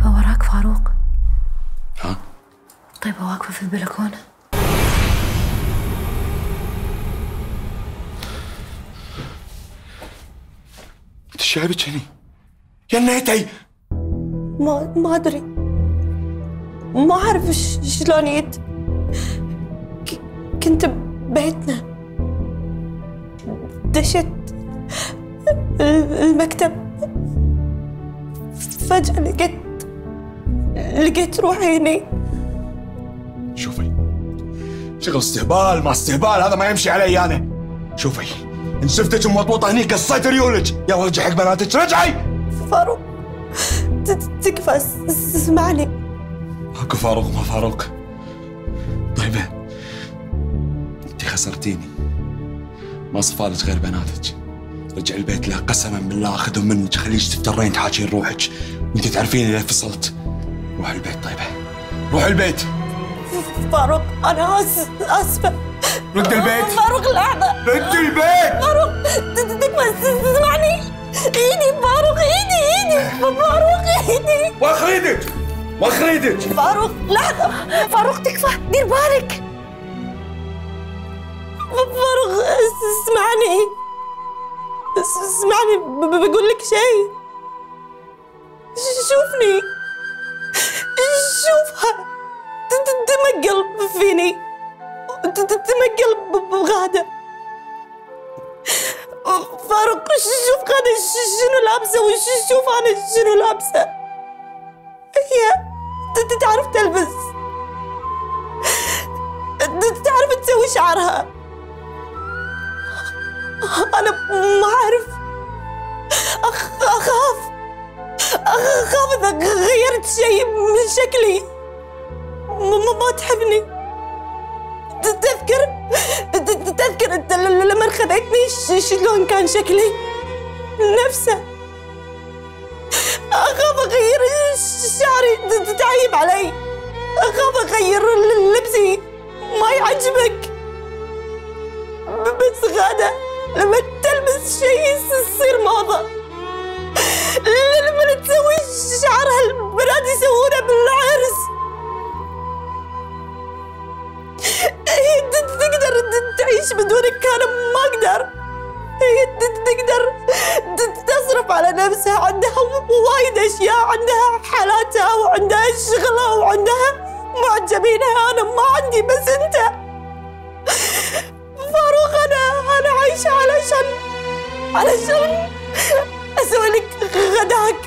طيبة وراك فاروق؟ ها؟ طيبة واقفة في البلكونة؟ انت إيش جايبك هني؟ يا نيتي! ما ما أدري. ما أعرف شلون جيت كنت ببيتنا. دشت ال- المكتب. فجأة لقيت لقيت روحي هني شوفي. شغل استهبال ما استهبال هذا ما يمشي علي أنا. شوفي. إن شفتك موطوطه هني قصيت ريولك. يا ورجع حق بناتك رجعي! فاروق تكفى اسمعني. ماكو فاروق ما فاروق. طيبة انت خسرتيني. ما صفالك غير بناتك. رجع البيت لا قسما بالله أخذهم منك خليك تفترين تحاكين روحك. وانت تعرفين اذا فصلت. روح البيت طيبة. روح البيت. فاروق أنا آس- آسفة. رد البيت. فاروق لحظه رد البيت. فاروق ت- ت- تكفى س- اسمعني إيدي فاروق إيدي إيدي. فاروق إيدي. واخر إيدك واخر إيدك فاروق لحظة فاروق تكفى. دير بالك. فاروق اس- اسمعني اس- اسمعني بقول لك شيء. شوفني. شوفها تمقل فيني. تمقل بغادة. فاروق شوف غادة شنو لابسة وشوف أنا شنو لابسة. هي تعرف تلبس. تعرف تسوي شعرها. أنا ما أعرف. أخ- أخاف. أخاف إذا غيرت شيء من شكلي. ما, تحبني. تذكر؟ تذكر أنت لما خذيتني شلون كان شكلي؟ نفسه. أخاف أغير شعري. ت- تتعيب علي. أخاف أغير لبسي. ما يعجبك. بس غادة لما تلبس شيء يصير موضة لما تسوي شعرها البنات يسوونه بالعرس. هي ت- تقدر تعيش بدونك أنا ما أقدر. هي ت- تقدر تصرف على نفسها عندها وايد أشياء عندها حالاتها وعندها شغلها وعندها معجبينها. أنا ما عندي بس أنت فاروق. أنا أنا عايشة علشان علشان أسوي لك غداك.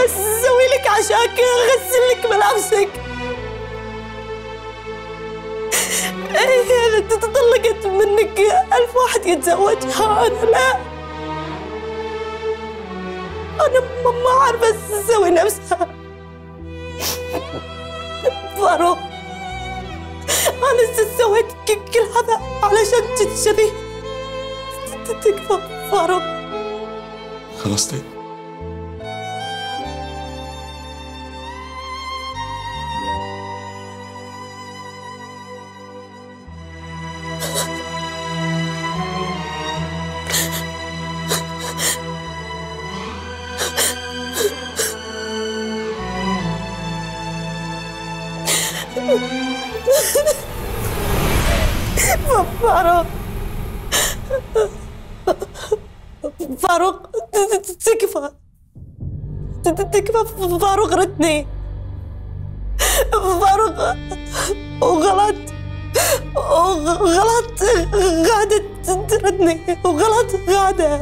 أسوي لك عشاك أغسل لك ملابسك. هي تطلقت منك ألف واحد يتزوجها. أنا لا. أنا ما أعرف أسوي نفسها. فاروق أنا سويت كل هذا علشان تشذي تكفى فاروق خلصتي؟ فاروق. فاروق تكفى تكفى فاروق ردني فاروق وغلط وغلط غادة تردني. وغلط غادة.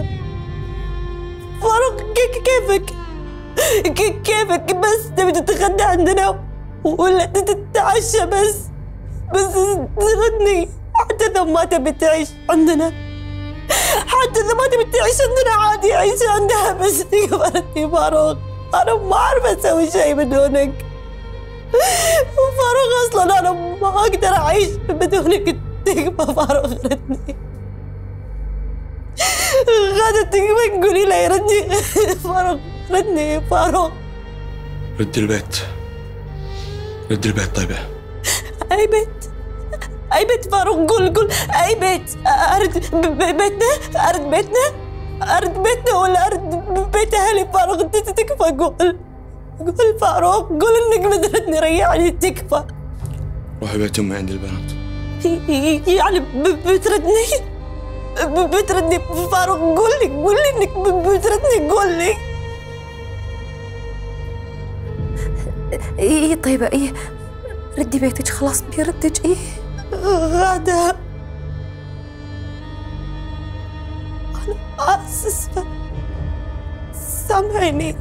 فاروق كي- كيفك؟ كي- كيفك بس؟ تبي تتغدى عندنا؟ ولا تتعشى بس؟ بس تردني. حتى إذا ما تبي تعيش عندنا حتى إذا ما تبي تعيش عندنا عادي عيش عندها بس تقبلتني فاروق أنا ما أعرف أسوي شيء بدونك. فاروق أصلا أنا ما أقدر أعيش بدونك. تكفى فاروق ردني. غادة تكفى تقولي لي ردني. فاروق ردني فاروق رد البيت. رد البيت طيبة. أي بيت؟ أي بيت فاروق؟ قول قول. أي بيت؟ ب- بيتنا؟ أرد بيتنا؟ أرد بيتنا ولا أرد بيت أهلي فاروق؟ أنت تكفى قول. قول فاروق. قول إنك بدرتني ريعني تكفى. روحي بيت أمي عند البنات. يعني ب- بتردني؟ ب- بتردني فاروق؟ قول لي قول لي إنك ب- بتردني قول لي. إيه طيبة إيه. ردي بيتك خلاص بيردك إيه. غادة أنا آسفة. سامحيني.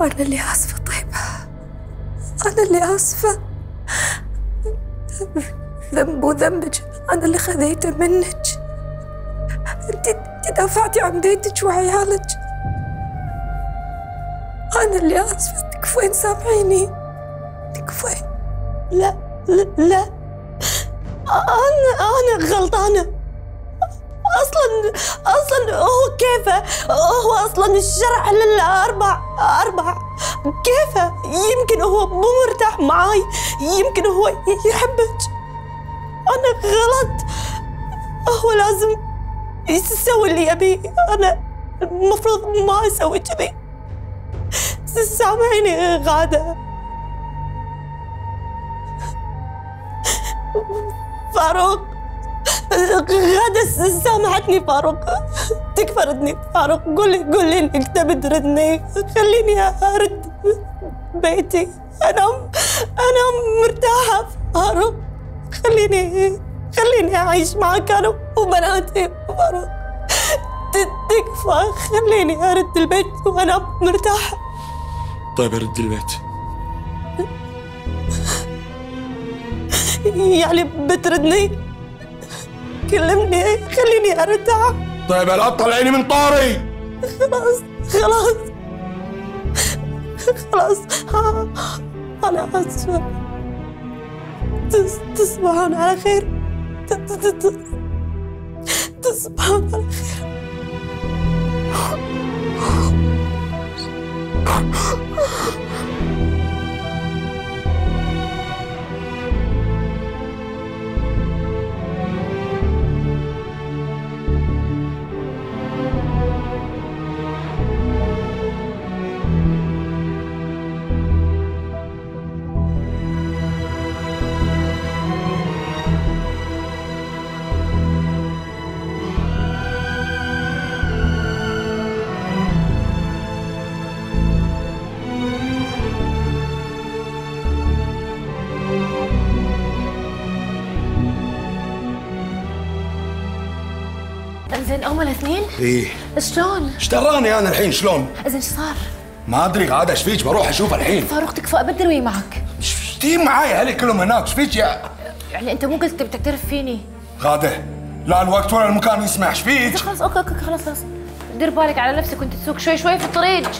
أنا اللي آسفة. طيبة أنا اللي آسفة. ذنب وذنبك. أنا اللي خذيته منك. أنت دافعتي عن بيتك وعيالك. أنا اللي آسفة. تكفين سامحيني. تكفين. لا لا لا. أنا أنا غلطانة أصلا أصلا هو كيفه هو أصلا الشرع للأربع أربع. كيفه يمكن هو مو مرتاح معاي. يمكن هو يحبك. أنا غلط. هو لازم يسوي اللي يبيه أنا المفروض ما أسوي كذي. سامحيني غادة. فاروق. غادة سامحتني فاروق. تكفى ردني فاروق. قول لي قول لي انك تبي تردني خليني أرد بيتي. أنا أنا مرتاحة فاروق. خليني خليني أعيش معك أنا وبناتي فاروق. تكفى. خليني أرد البيت وأنا مرتاحة. طيب ردي البيت. يعني بتردني. كلمني خليني أرتاح. طيب لا تطلعيني من طاري. خلاص خلاص. خلاص آسفة. تس- تصبحون على خير؟ تصبحون على خير. زين هم الاثنين إيه شلون؟ إيش دراني أنا الحين شلون؟ زين إيش صار؟ ما أدري غاده إيش فيك بروح أشوف الحين فاروق تكفى أبدل ويا معك إيش تجي معاي هلي كلهم هناك إيش فيك يا يعني أنت مو قلت تبي تعترف فيني غادة لا الوقت ولا المكان يسمح إيش فيك؟ خلاص okay أوكي خلاص خلاص دير بالك على نفسك وأنت تسوق شوي شوي في الطريق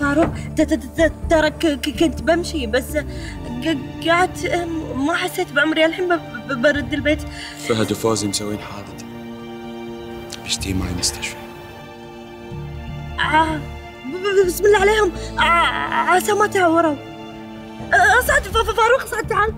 فاروق ت- ت- ت- ترى ك- ك- كنت بمشي بس قعدت ما حسيت بعمري. الحين برد البيت. فهد وفوزي مسوين حادث بيشتي معي المستشفى آه، بسم الله عليهم. عسى ما تعوروا صعد ف- ف- فاروق صعد تعال.